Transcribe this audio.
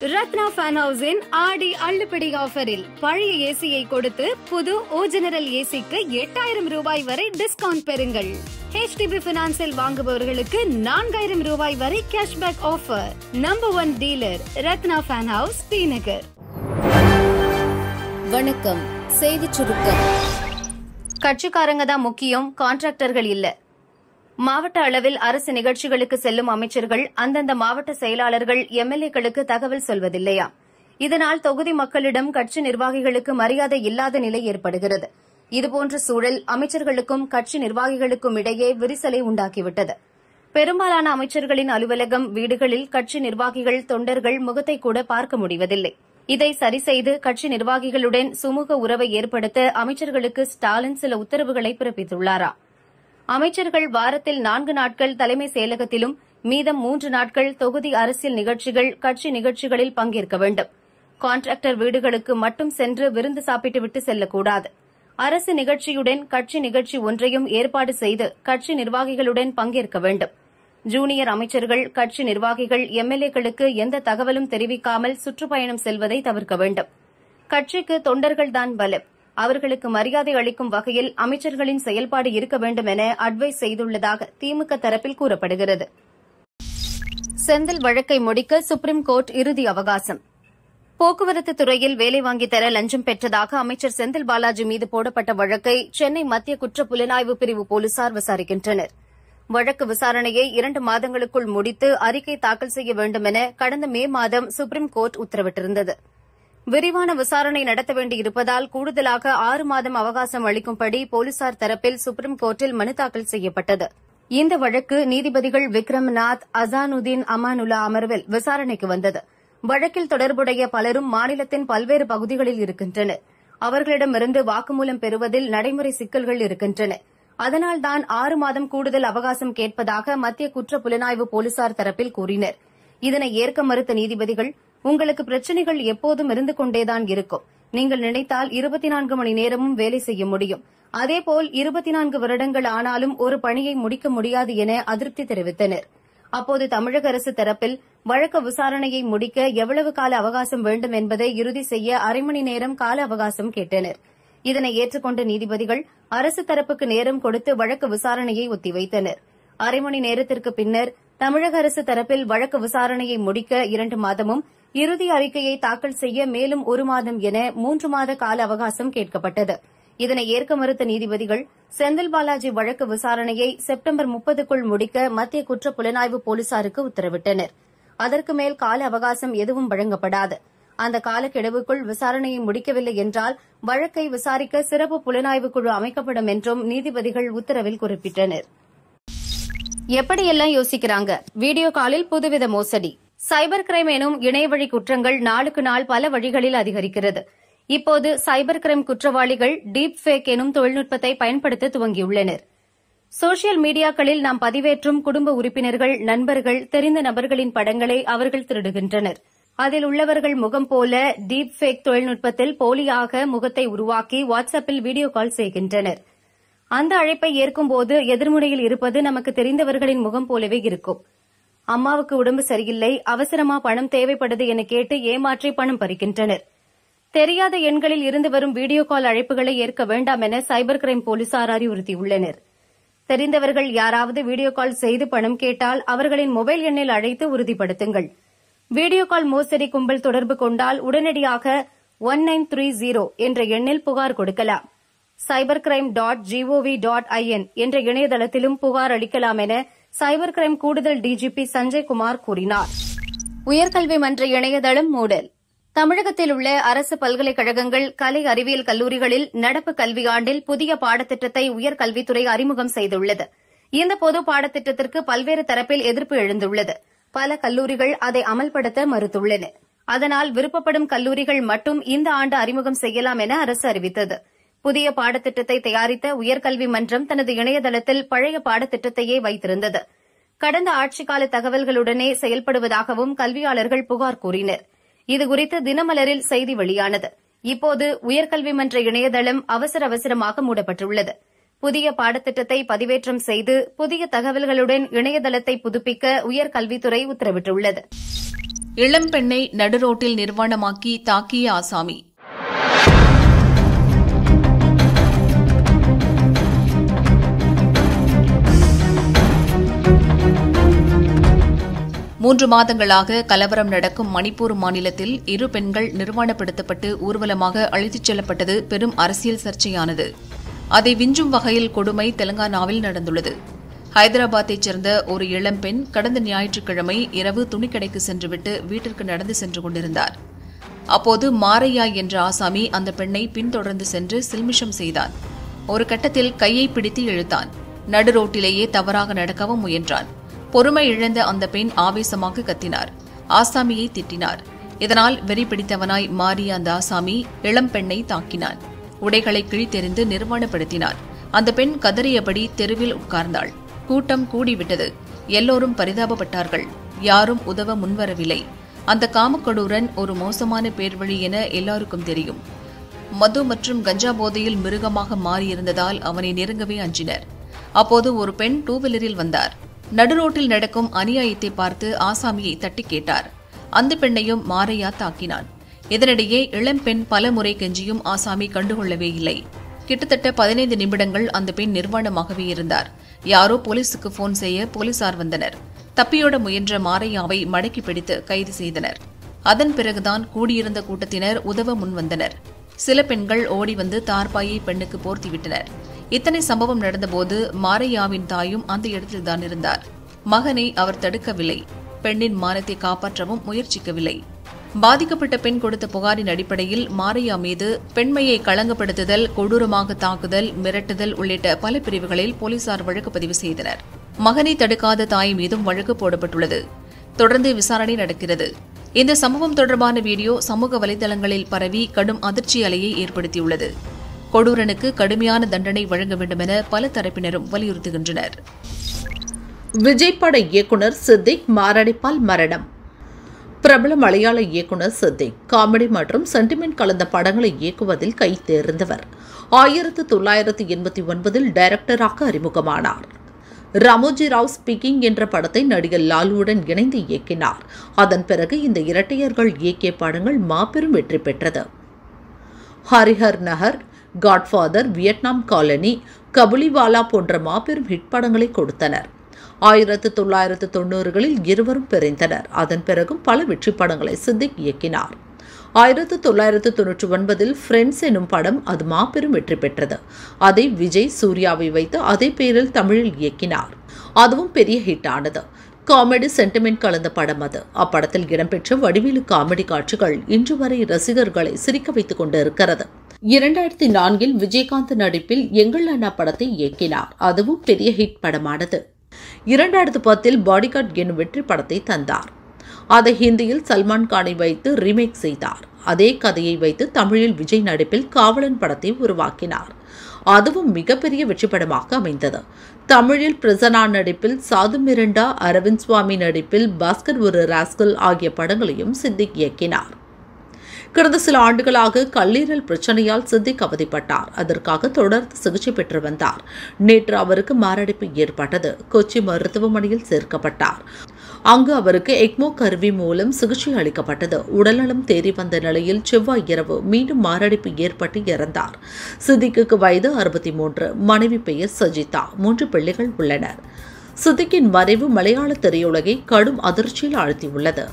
Ratna fan ஹவுஸின் ஆடி அள்ளுபடி ஆஃபரில் பழைய ஏசியை கொடுத்து புது ஓ ஜெனரல் ஏசிக்கு எட்டாயிரம் ரூபாய் வரை டிஸ்கவுண்ட் பெறுங்கள். ஹெச்டிபி பினான்சில் வாங்குபவர்களுக்கு நான்காயிரம் ரூபாய் வரை cashback offer number one dealer Ratna fan house T Nagar வணக்கம். செய்திச் சுருக்கம். கட்சிக்காரங்க தான் முக்கியம் கான்ட்ராக்டர்கள் இல்ல. மாவட்ட அளவில் அரசு நிகழ்ச்சிகளுக்கு செல்லும் அமைச்சர்கள் அந்தந்த மாவட்ட செயலாளர்கள் எம்எல்ஏக்களுக்கு தகவல் சொல்வதில்லையா? இதனால் தொகுதி மக்களிடம் கட்சி நிர்வாகிகளுக்கு மரியாதை இல்லாத நிலை ஏற்படுகிறது. இதுபோன்ற சூழல் அமைச்சர்களுக்கும் கட்சி நிர்வாகிகளுக்கும் இடையே விரிசலை உண்டாக்கிவிட்டது. பெரும்பாலான அமைச்சர்களின் அலுவலகம் வீடுகளில் கட்சி நிர்வாகிகள் தொண்டர்கள் முகத்தை கூட பார்க்க முடிவதில்லை. இதை சரிசெய்து கட்சி நிர்வாகிகளுடன் சுமூக உறவை ஏற்படுத்த அமைச்சர்களுக்கு ஸ்டாலின் சில உத்தரவுகளை பிறப்பித்துள்ளாரா? அமைச்சர்கள் வாரத்தில் நான்கு நாட்கள் தலைமை செயலகத்திலும் மீதம் மூன்று நாட்கள் தொகுதி அரசியல் நிகழ்ச்சிகள் கட்சி நிகழ்ச்சிகளில் பங்கேற்க வேண்டும். கான்ட்ராக்டர் வீடுகளுக்கு மட்டும் சென்று விருந்து சாப்பிட்டுவிட்டு செல்லக்கூடாது. அரசு நிகழ்ச்சியுடன் கட்சி நிகழ்ச்சி ஒன்றையும் ஏற்பாடு செய்து கட்சி நிர்வாகிகளுடன் பங்கேற்க வேண்டும். ஜூனியர் அமைச்சர்கள் கட்சி நிர்வாகிகள் எம்எல்ஏக்களுக்கு எந்த தகவலும் தெரிவிக்காமல் சுற்றுப்பயணம் செல்வதை தவிர்க்க வேண்டும். கட்சிக்கு தொண்டர்கள்தான் பலம். அவர்களுக்கு மரியாதை அளிக்கும் வகையில் அமைச்சர்களின் செயல்பாடு இருக்க வேண்டும் என அட்வைஸ் செய்துள்ளதாக திமுக தரப்பில் கூறப்படுகிறது. செந்தில் வழக்கை முடிக்க சுப்ரீம் கோர்ட் இறுதி அவகாசம். போக்குவரத்து துறையில் வேலை வாங்கித் தர லஞ்சம் பெற்றதாக அமைச்சர் செந்தில் பாலாஜி மீது போடப்பட்ட வழக்கை சென்னை மத்திய குற்ற புலனாய்வு பிரிவு போலீசார் விசாரிக்கின்றனர். வழக்கு விசாரணையை இரண்டு மாதங்களுக்குள் முடித்து அறிக்கை தாக்கல் செய்ய வேண்டும் என கடந்த மே மாதம் சுப்ரீம் கோர்ட் உத்தரவிட்டிருந்தது. விரிவான விசாரணை நடத்த வேண்டியிருப்பதால் கூடுதலாக ஆறு மாதம் அவகாசம் அளிக்கும்படி போலீசார் தரப்பில் சுப்ரீம் கோர்ட்டில் மனு தாக்கல் செய்யப்பட்டது. இந்த வழக்கு நீதிபதிகள் விக்ரம்நாத் அசானுதீன் அமானுல்லா அமர்வில் விசாரணைக்கு வந்தது. வழக்கில் தொடர்புடைய பலரும் மாநிலத்தின் பல்வேறு பகுதிகளில் இருக்கின்றனர். அவர்களிடமிருந்து வாக்குமூலம் பெறுவதில் நடைமுறை சிக்கல்கள் இருக்கின்றன. அதனால்தான் ஆறு மாதம் கூடுதல் அவகாசம் கேட்பதாக மத்திய குற்ற புலனாய்வு போலீசார் தரப்பில் கூறினர். இதனை ஏற்க மறுத்த நீதிபதிகள் உங்களுக்கு பிரச்சனைகள் எப்போதும் இருந்து கொண்டேதான் இருக்கும். நீங்கள் நினைத்தால் இருபத்தி நான்கு மணி நேரமும் வேலை செய்ய முடியும். அதேபோல் இருபத்தி நான்கு வருடங்கள் ஆனாலும் ஒரு பணியை முடிக்க முடியாது என அதிருப்தி தெரிவித்தனர். அப்போது தமிழக அரசு தரப்பில் வழக்கு விசாரணையை முடிக்க எவ்வளவு கால அவகாசம் வேண்டும் என்பதை இறுதி செய்ய அரை மணி நேரம் கால அவகாசம் கேட்டனர். இதனை ஏற்றுக்கொண்ட நீதிபதிகள் அரசு தரப்புக்கு நேரம் கொடுத்து வழக்கு விசாரணையை ஒத்திவைத்தனர். அரை மணி நேரத்திற்கு பின்னர் தமிழக அரசு தரப்பில் வழக்கு விசாரணையை முடிக்க இரண்டு மாதமும் இறுதி அறிக்கையை தாக்கல் செய்ய மேலும் ஒரு மாதம் என மூன்று மாத கால அவகாசம் கேட்கப்பட்டது. இதனை ஏற்க மறுத்த நீதிபதிகள் செந்தில் பாலாஜி வழக்கு விசாரணையை செப்டம்பர் முப்பதுக்குள் முடிக்க மத்திய குற்ற புலனாய்வு போலீசாருக்கு உத்தரவிட்டனர். அதற்கு மேல் கால அவகாசம் எதுவும் வழங்கப்படாது. அந்த காலக்கெடுவுக்குள் விசாரணையை முடிக்கவில்லை என்றால் வழக்கை விசாரிக்க சிறப்பு புலனாய்வு குழு அமைக்கப்படும் என்றும் நீதிபதிகள் உத்தரவில் குறிப்பிட்டனர். எப்படியெல்லாம் யோசிக்கிறாங்க? வீடியோ காலில் புதுவித மோசடி. சைபர் கிரைம் எனும் இணையவழி குற்றங்கள் நாளுக்கு நாள் பல வழிகளில் அதிகரிக்கிறது. இப்போது சைபர் கிரைம் குற்றவாளிகள் டீப் ஃபேக் எனும் தொழில்நுட்பத்தை பயன்படுத்த துவங்கியுள்ளனர். சோசியல் மீடியாக்களில் நாம் பதிவேற்றும் குடும்ப உறுப்பினர்கள் நண்பர்கள் தெரிந்த நபர்களின் படங்களை அவர்கள் திருடுகின்றனர். அதில் உள்ளவர்கள் முகம் போல டீப் ஃபேக் தொழில்நுட்பத்தில் போலியாக முகத்தை உருவாக்கி வாட்ஸ்அப்பில் வீடியோ கால் செய்கின்றனர். அந்த அழைப்பை ஏற்கும்போது எதிர்முனையில் இருப்பது நமக்கு தெரிந்தவர்களின் முகம் போலவே இருக்கும். அம்மாவுக்கு உடம்பு சரியில்லை அவசரமா பணம் தேவைப்படுது என கேட்டு ஏமாற்றி பணம் பறிக்கின்றனர். தெரியாத எண்களில் இருந்து வரும் வீடியோ கால் அழைப்புகளை ஏற்க வேண்டாம் என சைபர் கிரைம் போலீசார் அறிவுறுத்தியுள்ளனர். தெரிந்தவர்கள் யாராவது வீடியோ கால் செய்து பணம் கேட்டால் அவர்களின் மொபைல் எண்ணில் அழைத்து உறுதிப்படுத்துங்கள். வீடியோ கால் மோசடி கும்பல் தொடர்பு கொண்டால் உடனடியாக ஒன் நைன் த்ரீ ஜீரோ என்ற எண்ணில் புகார் கொடுக்கலாம். Cyber crime dot GOV dot IN என்ற இணையதளத்திலும் புகார் அளிக்கலாம் என சைபர் கிரைம் கூடுதல் டிஜிபி சஞ்சய் குமார் கூறினார். உயர்கல்வி மன்ற இணையதளம் மூடல். தமிழகத்தில் உள்ள அரசு பல்கலைக்கழகங்கள் கலை அறிவியல் கல்லூரிகளில் நடப்பு கல்வியாண்டில் புதிய பாடத்திட்டத்தை உயர்கல்வித்துறை அறிமுகம் செய்துள்ளது. இந்த பொது பாடத்திட்டத்திற்கு பல்வேறு தரப்பில் எதிர்ப்பு எழுந்துள்ளது. பல கல்லூரிகள் அதை அமல்படுத்த மறுத்துள்ளன. அதனால் விருப்பப்படும் கல்லூரிகள் மட்டும் இந்த ஆண்டு அறிமுகம் செய்யலாம் என அரசு அறிவித்தது. புதிய பாடத்திட்டத்தை தயாரித்த உயர்கல்வி மன்றம் தனது இணையதளத்தில் பழைய பாடத்திட்டத்தையே வைத்திருந்தது. கடந்த ஆட்சிக்கால தகவல்களுடனே செயல்படுவதாகவும் கல்வியாளர்கள் புகார் கூறினர். இதுகுறித்து தினமலரில் செய்தி வெளியானது. இப்போது உயர்கல்வி மன்ற இணையதளம் அவசர அவசரமாக மூடப்பட்டுள்ளது. புதிய பாடத்திட்டத்தை பதிவேற்றம் செய்து புதிய தகவல்களுடன் இணையதளத்தை புதுப்பிக்க உயர்கல்வித்துறை உத்தரவிட்டுள்ளது. இளம்பெண்ணை நடுரோட்டில் நிர்வாணமாக்கி தாக்கிய ஆசாமி. மூன்று மாதங்களாக கலவரம் நடக்கும் மணிப்பூர் மாநிலத்தில் இரு பெண்கள் நிர்வாணப்படுத்தப்பட்டு ஊர்வலமாக அழைத்துச் செல்லப்பட்டது பெரும் அரசியல் சர்ச்சையானது. அதை விஞ்சும் வகையில் கொடுமை தெலங்கானாவில் நடந்துள்ளது. ஹைதராபாத்தைச் சேர்ந்த ஒரு இளம்பெண் கடந்த ஞாயிற்றுக்கிழமை இரவு துணிக்கடைக்கு சென்றுவிட்டு வீட்டிற்கு நடந்து சென்று கொண்டிருந்தார். அப்போது மாரையா என்ற ஆசாமி அந்த பெண்ணை பின்தொடர்ந்து சென்று சில்மிஷம் செய்தான். ஒரு கட்டத்தில் கையை பிடித்து இழுத்தான். நடு ரோட்டிலேயே தவறாக நடக்கவும் முயன்றான். பொறுமை இழந்த அந்த பெண் ஆவேசமாக கத்தினார். ஆசாமியை திட்டினார். இதனால் வெறி பிடித்தவனாய் மாறிய அந்த ஆசாமி இளம் பெண்ணை தாக்கினான். உடைகளை கிழித்தெறிந்து நிர்வாணப்படுத்தினார். அந்த பெண் கதறியபடி தெருவில் உட்கார்ந்தாள். கூட்டம் கூடிவிட்டது. எல்லோரும் பரிதாபப்பட்டார்கள். யாரும் உதவ முன்வரவில்லை. அந்த காமக்கொடூரன் ஒரு மோசமான பேர்வழி என எல்லாருக்கும் தெரியும். மது மற்றும் கஞ்சா போதையில் மிருகமாக மாறியிருந்ததால் அவனை நெருங்கவே அஞ்சினர். அப்போது ஒரு பெண் டூ வீலரில் வந்தார். நடுரோட்டில் நடக்கும் அநியாயத்தை பார்த்து ஆசாமியை தட்டி கேட்டார். அந்த பெண்ணையும் மாரையா தாக்கினான். இதனிடையே இளம்பெண் பல முறை கெஞ்சியும் ஆசாமி கண்டுகொள்ளவே இல்லை. கிட்டத்தட்ட பதினைந்து நிமிடங்கள் அந்த பெண் நிர்வாணமாகவே இருந்தார். யாரோ போலீசுக்கு போன் செய்ய போலீசார் வந்தனர். தப்பியோட முயன்ற மாரையாவை மடக்கி பிடித்து கைது செய்தனர். அதன் பிறகுதான் கூடியிருந்த கூட்டத்தினர் உதவ முன்வந்தனர். சில பெண்கள் ஓடி வந்து தார்பாயை பெண்ணுக்கு போர்த்திவிட்டனர் இத்தனை சம்பவம் நடந்தபோது மாரையாவின் தாயும் அந்த இடத்தில்தான் இருந்தார். மகனை அவர் தடுக்கவில்லை. பெண்ணின் மானத்தை காப்பாற்றவும் முயற்சிக்கவில்லை. பாதிக்கப்பட்ட பெண் கொடுத்த புகாரின் அடிப்படையில் மாரையா மீது பெண்மையை களங்கப்படுத்துதல் கொடூரமாக தாக்குதல் மிரட்டுதல் உள்ளிட்ட பல பிரிவுகளில் போலீசார் வழக்கு பதிவு செய்தனர். மகனை தடுக்காத தாய் மீதும் வழக்கு போடப்பட்டுள்ளது. தொடர்ந்து விசாரணை நடக்கிறது. இந்த சம்பவம் தொடர்பான வீடியோ சமூக வலைதளங்களில் பரவி கடும் அதிர்ச்சி அலையை ஏற்படுத்தியுள்ளது. கொடூரனுக்கு கடுமையான தண்டனை வழங்க வேண்டும் என பல தரப்பினரும் வலியுறுத்துகின்றனர். விஜய் பட இயக்குனர் சித்திக் மாரடைப்பால் மரணம். பிரபல மலையாள இயக்குனர் சித்திக் காமெடி மற்றும் சென்டிமெண்ட் கலந்த படங்களை இயக்குவதில் கை தேர்ந்தவர். ஆயிரத்து தொள்ளாயிரத்து எண்பத்தி ஒன்பதில் டைரக்டராக அறிமுகமானார். ராமோஜி ராவ் ஸ்பீக்கிங் என்ற படத்தை நடிகர் லாலுவுடன் இணைந்து இயக்கினார். அதன் பிறகு இந்த இரட்டையர்கள் இயக்கிய படங்கள் மாபெரும் வெற்றி பெற்றது. Harihar Nagar Godfather Vietnam Colony Kabuliwala போன்ற மாபெரும் ஹிட் படங்களை கொடுத்தனர். ஆயிரத்து தொள்ளாயிரத்து தொண்ணூறுகளில் இருவரும் பிரிந்தனர். அதன் பிறகும் பல வெற்றி படங்களை சித்திக் இயக்கினார். ஆயிரத்து தொள்ளாயிரத்து தொன்னூற்றி ஒன்பதில் ஃப்ரெண்ட்ஸ் எனும் படம் அது மாபெரும் வெற்றி பெற்றது. அதை விஜய் சூர்யாவை வைத்து அதே பேரில் தமிழில் இயக்கினார். அதுவும் பெரிய ஹிட் ஆனது. காமெடி சென்டிமெண்ட் கலந்த படம் அது. அப்படத்தில் இடம்பெற்ற வடிவேலு காமெடி காட்சிகள் இன்று வரை ரசிகர்களை சிரிக்க வைத்துக் கொண்டு இருக்கிறது இரண்டாயிரத்தி நான்கில் விஜயகாந்த் நடிப்பில் எங்கள் அண்ணா படத்தை இயக்கினார். அதுவும் பெரிய ஹிட் படமானது. இரண்டாயிரத்து பத்தில் பாடிகார்ட் என்னும் வெற்றி படத்தை தந்தார். அதை ஹிந்தியில் சல்மான் கானை வைத்து ரீமேக் செய்தார். அதே கதையை வைத்து தமிழில் விஜய் நடிப்பில் காவலன் படத்தை உருவாக்கினார். அதுவும் மிகப்பெரிய வெற்றி படமாக அமைந்தது. தமிழில் பிரசனா நடிப்பில் சாது மிரண்டா அரவிந்த் சுவாமி நடிப்பில் பாஸ்கர் ஒரு ராஸ்கல் ஆகிய படங்களையும் சித்திக் இயக்கினார். கடந்த சில ஆண்டுகளாக கல்லீரல் பிரச்சனையால் சித்திக் அவதிப்பட்டார் அதற்காக தொடர்ந்து சிகிச்சை பெற்று வந்தார். நேற்று அவருக்கு மாரடைப்பு ஏற்பட்டது. கொச்சி மருத்துவமனையில் சேர்க்கப்பட்டார். அங்கு அவருக்கு எக்மோ கருவி மூலம் சிகிச்சை அளிக்கப்பட்டது. உடல்நலம் தேறி வந்த நிலையில் செவ்வாய் இரவு மீண்டும் மாரடைப்பு ஏற்பட்டு இறந்தார். சித்திக்கு வயது அறுபத்தி மூன்று மனைவி பெயர் சஜிதா. மூன்று பிள்ளைகள் உள்ளனர். சித்திக்கின் மறைவு மலையாள திரையுலகை கடும் அதிர்ச்சியில் ஆழ்த்தியுள்ளது.